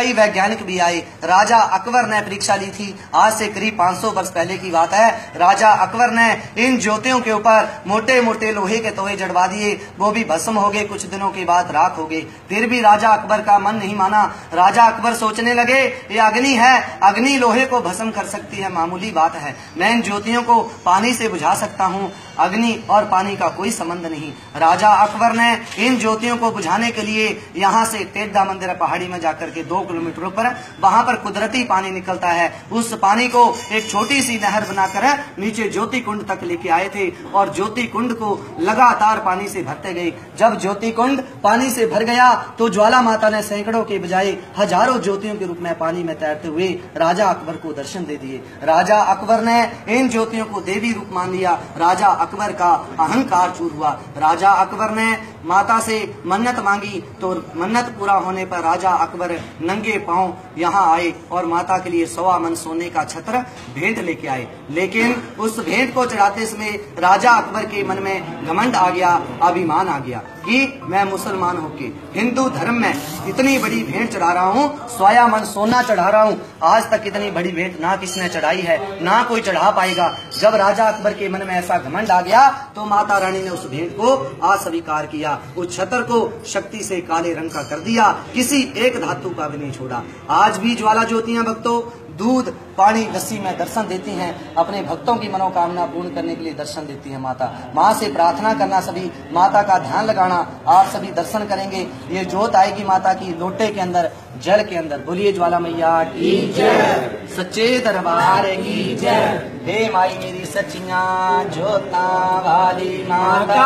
कई वैज्ञानिक भी आए राजा अकबर ने परीक्षा ली थी। आज से करीब 500 वर्ष पहले की बात है। राजा अकबर ने इन ज्योतियों के ऊपर मोटे मोटे लोहे के तोहे जड़वा दिए। वो भी भस्म हो गए। कुछ दिनों के बाद राख हो गए। फिर भी राजा अकबर का मन नहीं माना। राजा अकबर सोचने लगे, ये अग्नि है। अग्नि लोहे को भस्म कर सकती है। मामूली बात है। मैं इन ज्योतियों को पानी से बुझा सकता हूँ। अग्नि और पानी का कोई संबंध नहीं। राजा अकबर ने इन ज्योतियों को बुझाने के लिए यहाँ से तेड्डा मंदिर पहाड़ी में जाकर के दो किलोमीटर पर वहाँ पर कुदरती पानी निकलता है। उस पानी को एक छोटी सी नहर बनाकर नीचे ज्योति कुंड तक लेके आए थे और ज्योति कुंड को लगातार पानी से भरते गए। जब ज्योति कुंड पानी से भर गया तो ज्वाला माता ने सैकड़ों के बजाय हज़ारों ज्योतियों के रूप में पानी में तैरते हुए राजा अकबर को दर्शन दे दिए। राजा अकबर ने इन ज्योतियों को देवी रूप मान लिया। राजा अकबर का अहंकार चूर हुआ। राजा अकबर ने माता से मन्नत मांगी तो मन्नत पूरा होने पर राजा अकबर नंगे पाँव यहाँ आए और माता के लिए सवा मन सोने का छत्र भेंट लेके आए। लेकिन उस भेंट को चढ़ाते समय राजा अकबर के मन में घमंड आ गया, अभिमान आ गया कि मैं मुसलमान होके हिंदू धर्म में इतनी बड़ी भेंट चढ़ा रहा हूँ, सोया मन सोना चढ़ा रहा हूँ। आज तक इतनी बड़ी भेंट ना किसने चढ़ाई है, ना कोई चढ़ा पाएगा। जब राजा अकबर के मन में ऐसा घमंड आ गया तो माता रानी ने उस भेंट को अस्वीकार किया, उस छतर को शक्ति से काले रंग का कर दिया, किसी एक धातु का भी नहीं छोड़ा। आज भी ज्वाला ज्योतियाँ भक्तों दूध पानी लस्सी में दर्शन देती हैं, अपने भक्तों की मनोकामना पूर्ण करने के लिए दर्शन देती है माता। माँ से प्रार्थना करना सभी, माता का ध्यान लगाना, आप सभी दर्शन करेंगे। ये जोत आएगी माता की लोटे के अंदर, जल के अंदर। बोलिए ज्वाला मैया की जय। सच्चे दरबार की जय। हे माई मेरी सचिया जोता वाली माता,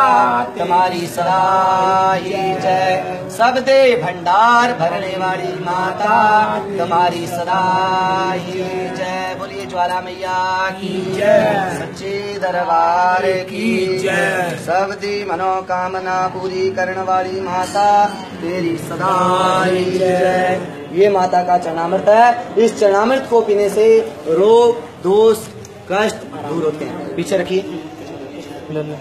तुम्हारी सदा ही जय। सब दे भंडार भरने वाली माता, तुम्हारी सदा ही जय बोलिए ज्वाला मैया की जय सच्चे दरबार की जय सब दी मनोकामना पूरी करने वाली माता तेरी सदा ही जय ये माता का चरणामृत है इस चरणामृत को पीने से रोग दोष कष्ट दूर होते हैं पीछे रखिए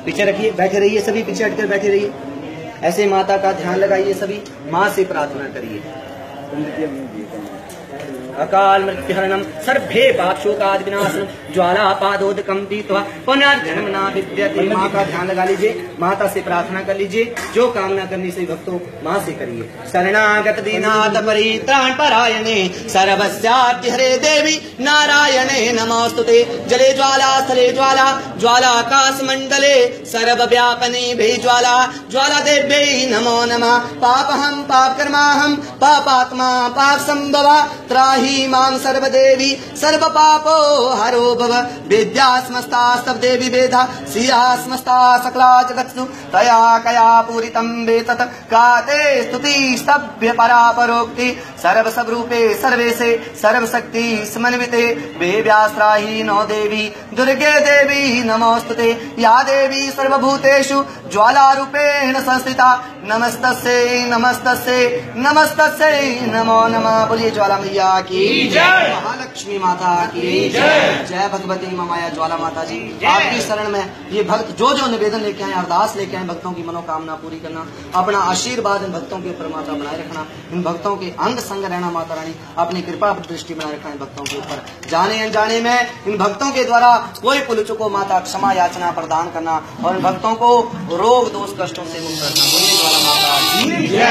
पीछे रखिए बैठे रहिए सभी पीछे हटकर बैठे रहिए ऐसे माता का ध्यान लगाइए सभी माँ से प्रार्थना करिए अकाल मृत्युहरणम सर्भे पाक्षोकाद विनाशनम ज्वाला पादोदकम दीतवा पुनर्जन्म ना विद्यते माँ का ध्यान लगा लीजिए, माता से प्रार्थना कर लीजिए, जो कामना करनी से भक्तों, माँ से करिए। शरणागत दीनाथ परित्राण परायणे सर्वस्याद्य हरे देवी नारायणे नमोस्तुते जले ज्वाला स्थले ज्वाला ज्वाला आकाश मंडले सर्व व्यापने भे ज्वाला ज्वाला देव्यै नमो नमः। पाप हम पाप कर्मा हम पापात्मा पाप संभवा त्राहि माँ सर्वदेवी सर्व पापो हरो भव। विद्या स्मस्ता सब देवी वेदा सिया स्मस्ता सकला जगत्सु तया कया पूरितं वेतत, काते स्तुति स्तभ्य परा परोक्ति सर्व सब रूपे सर्वे से सर्व शक्ति समन्विते। वे व्यास्त्राही नो देवी, दुर्गे देवी, नमोस्तुते। या देवी सर्वभूतेषु ज्वाला रूपेण संस्थिता। नमस्तस्यै नमस्तस्यै नमस्तस्यै, नमो नमः। बोलिए ज्वाला मैया की जय। महालक्ष्मी माता की जय। जय भगवती माया ज्वाला माता जी आपकी शरण में ये भक्त जो जो निवेदन लेके आए अरदास लेके आए भक्तों की मनोकामना पूरी करना अपना आशीर्वाद इन भक्तों के ऊपर माता बनाए रखना इन भक्तों के अंग संग रहना माता रानी अपनी कृपा दृष्टि बनाए रखना इन भक्तों के ऊपर जाने अनजाने में इन भक्तों के द्वारा कोई पुल को माता क्षमा याचना प्रदान करना और इन भक्तों को रोग दोष कष्टों से मुक्त करना बोलिए ज्वाला माता की जय।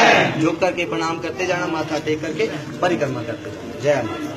झुक करके प्रणाम करते जाना माथा टेक करके परिक्रमा करते जाना। जय माता